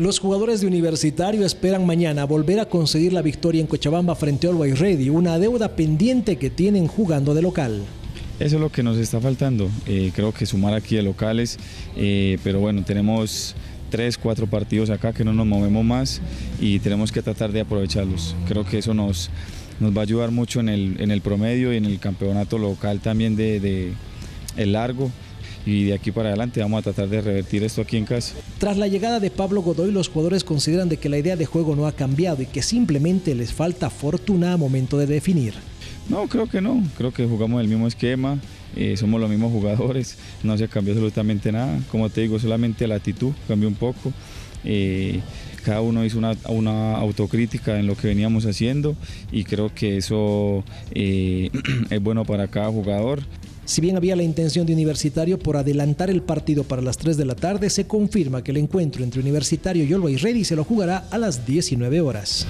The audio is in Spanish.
Los jugadores de Universitario esperan mañana volver a conseguir la victoria en Cochabamba frente a Always Ready, una deuda pendiente que tienen jugando de local. Eso es lo que nos está faltando. Eh, creo que sumar aquí de locales, eh, pero bueno, tenemos tres, cuatro partidos acá que no nos movemos más y tenemos que tratar de aprovecharlos. Creo que eso nos, va a ayudar mucho en el, promedio y en el campeonato local también de, largo y de aquí para adelante vamos a tratar de revertir esto aquí en casa. Tras la llegada de Pablo Godoy, los jugadores consideran de que la idea de juego no ha cambiado y que simplemente les falta fortuna a momento de definir. No, creo que no, creo que jugamos el mismo esquema, eh, somos los mismos jugadores, no se cambió absolutamente nada, como te digo, solamente la actitud cambió un poco. Eh, cada uno hizo una, una, autocrítica en lo que veníamos haciendo y creo que eso eh, es bueno para cada jugador. Si bien había la intención de Universitario por adelantar el partido para las 3 de la tarde, se confirma que el encuentro entre Universitario y Always Ready se lo jugará a las 19 horas.